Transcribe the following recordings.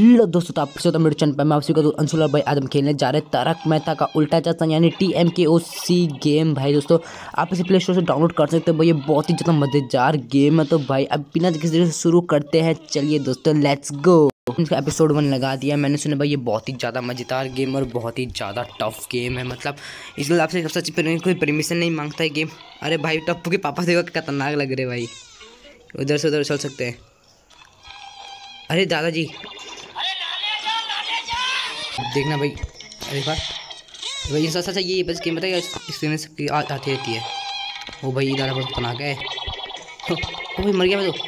दोस्तों तो आप फिर से मेरे चैनल पर मैं आपसे का अंशुल भाई आज हम खेलने जा रहे तारक मेहता का उल्टा चाचा यानी टी एम के ओ सी गेम भाई दोस्तों। आप इसे प्ले स्टोर से डाउनलोड कर सकते हो भाई, ये बहुत ही ज़्यादा मज़ेदार गेम है। तो भाई, अब बिना किसी तरीके से शुरू करते हैं। चलिए दोस्तों लेट्स गो इसका एपिसोड वन लगा दिया मैंने, सुना भाई, ये बहुत ही ज़्यादा मज़ेदार गेम और बहुत ही ज़्यादा टफ गेम है। मतलब इसलिए आपसे सबसे अच्छी कोई परमिशन नहीं माँगता है गेम अरे भाई, टप्पू के पापा देखो खतरनाक लग रहे भाई। उधर से उधर चल सकते हैं। अरे दादाजी देखना भाई अरे बार। भाई सच सच ये बस गेम बताइए स्क्रीन में आती रहती है। वो भाई इधर बहुत बना गए ओ भाई, मर गया मैं तो।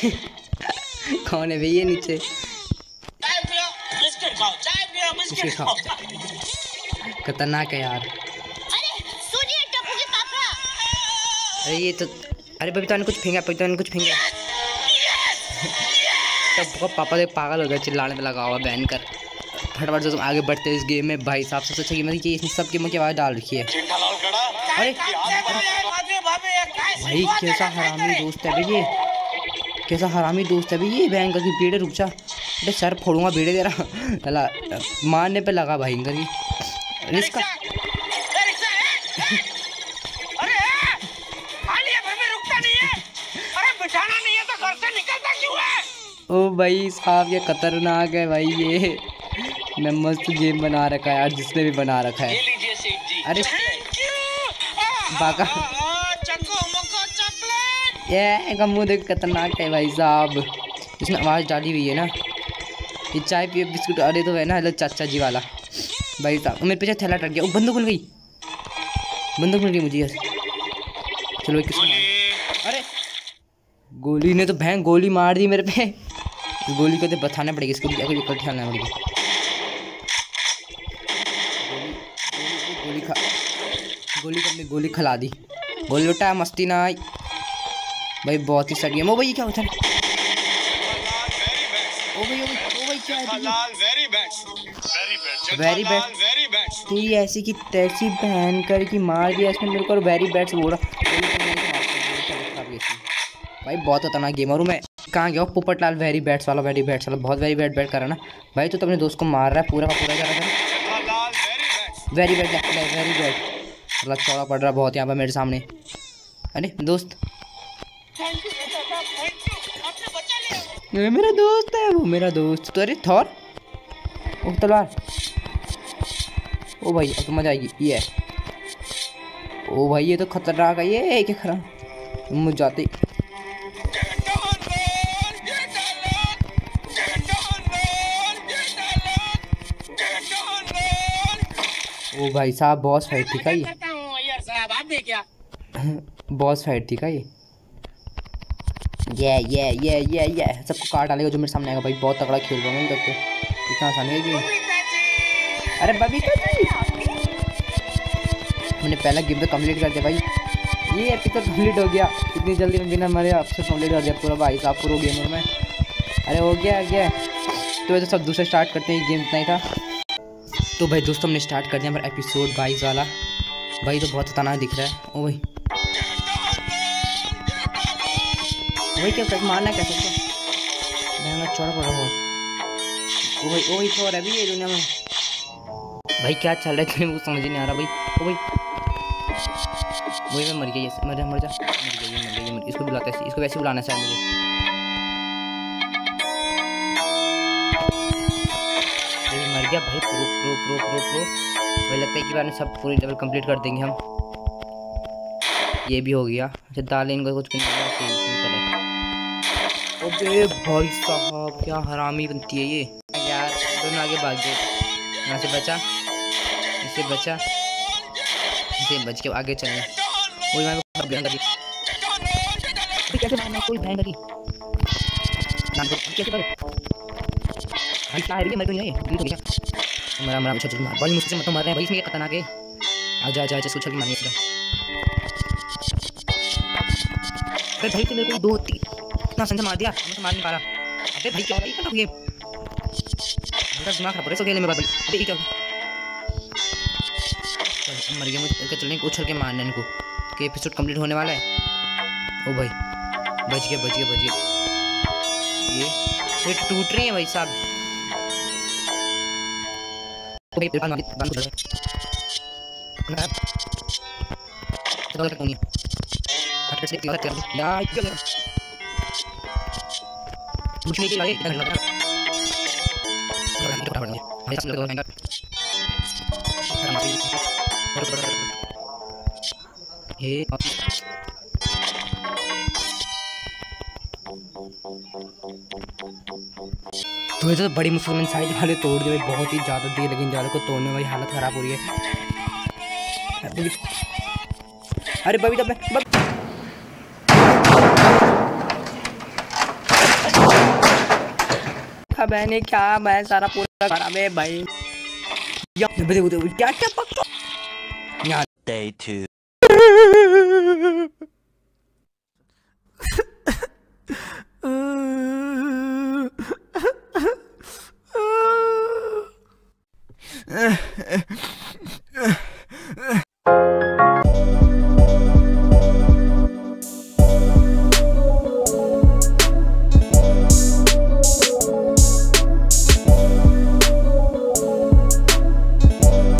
कौन है भैया नीचे? खतरनाक है यार। अरे ये तो अरे बबीता ने कुछ फेंका बबीता ने कुछ फेंका। बहुत पापा देख पागल हो गया चिल्लाने में लगा हुआ बैन कर। फटाफट से तुम आगे बढ़ते इस गेम में, भाई साहब, सबसे अच्छा गेम है कि इसमें सब गेमों की आवाज़ डाल रखी है। अरे, भाई, कैसा हरामी दोस्त है भैया कैसा हरामी दोस्त है भाई ये बैंक की बेड़े रुक जा। अरे सर फोड़ूँगा दे रहा चला मारने पे लगा भाई इनका रिस्क ओ भाई साहब ये खतरनाक है भाई ये। मैं मस्त गेम बना रखा है यार जिसने भी बना रखा है। अरे। बाका ये मुँह देख खतरनाक है भाई साहब। इसमें आवाज़ डाली हुई है ना। ये चाय पिए बिस्कुट अरे तो है ना हेलो चाचा जी वाला। भाई साहब मेरे पीछे थैला टट गया। वो बंदूक मिल गई। बंदूक मिल गई मुझे यार। चलो किसको अरे। गोली ने तो भैंग गोली मार दी मेरे पे। गोली को तो बताना पड़ेगा, इसको क्या कुछ खेलना पड़ेगा। गोली खा, गोली को अपनी गोली खिला दी। गोली लुटा, मस्ती ना आई। भाई, बहुत ही सट गेम ओ भाई क्या होता है? ओ भाई वेरी बैड तेरी ऐसी की तैसी बहन कर की मार दिया इसने मेरे को वेरी बैड्स बोल। भाई, बहुत खतरनाक गेमर हूँ मैं कहाँ गया? पोपट लाल वेरी बैट्स वाला वेरी बैट्स वाला बहुत वेरी बैट बैट कर रहा ना। भाई तो अपने दोस्त को मार रहा है पूरा का पूरा जा रहा है। वेरी बैट वेरी बैट मतलब चौड़ा पड़ रहा बहुत यहाँ पर मेरे सामने। अरे दोस्त। मेरा दोस्त है वो मेरा दोस्त। तो अरे थौर। ओ तलवार ओ भाई अब तो मज़ा आएगी ये। ओ भाई ये तो खतरनाक है ये क्या खरा मुझ जाते। ओ भाई साहब बॉस फाइट थी का ये? बॉस फाइट थी का ये? ये ये ये ये ये सबको काट डालेगा जो मेरे सामने आएगा। भाई बहुत तगड़ा खेल रहा हूँ तब तो। इतना आसान है कि अरे बबी मैंने पहला गेम तो कंप्लीट कर दिया भाई। ये एपिसोड कंप्लीट हो गया। इतनी जल्दी में बिना मरे आपसे कंप्लीट कर दिया पूरा भाई साहब पूरा गेमर में। अरे हो गया गया। तो ये तो सब दूसरा स्टार्ट करते हैं गेम इतना ही था। तो भाई दोस्तों, हमने स्टार्ट कर दिया हमारा एपिसोड बाईस वाला। भाई तो बहुत खतरनाक दिख रहा है। ओ भाई। वही क्या कर मारना कैसे उसको मैं चौड़ा पड़ा हुआ। ओ भाई ओ भाई तो अभी ये दुनिया में। भाई, क्या चल रहा है तुम्हें समझ नहीं आ रहा। भाई, ओ भाई। वही मैं मर गई मर जा मर जा। मर गई मर मर इसको बुलाता है, इसको वैसे बुलाना चाहिए मुझे। गया भाई, pro pro pro pro pro. मुझे लगता है कि बार में सब पूरी लेवल कंप्लीट कर देंगे हम। ये भी हो गया। अच्छा दाल इनको कुछ अबे भाई साहब, क्या हरामी बनती है ये। यार, दोनों आगे भाग गए। यहाँ से बचा। इससे बचा। इसे बच के आगे चलना। वही मैं भयंकर कैसे मारना कोई भयंकर कैसे है ये है ये बड़ी मुश्किल से मत मार रहे हैं भाई इसमें ये है मारनी है भाई तो मेरे को दो तीन इतना संजय मार दिया मार नहीं पा रहा भाई क्या हो रहा है क्या ये दिमाग खराब हो रहा है सो अबे क्या मर गया मुझे चलने उछल के मारने इनको कि एपिसोड कंप्लीट होने वाला है ओ भाई बच गया बच गया बच गया ये ये टूट रही है भाई साहब। Oke, itu kan nanti bantu dulu. Kenapa? Kita lihat ini. Ada sedikit ya. Ya, iya ini lagi तो वैसे तो बड़ी मुश्किल में साइड वाले तोड़ दिए बहुत ही ज़्यादा देर लगी जालों को तोड़ने वाली हालत ख़राब हो रही है। अरे बबी तो मैं मैंने क्या मैं सारा पूरा खराब है भाई। क्या क्या पक्का। Day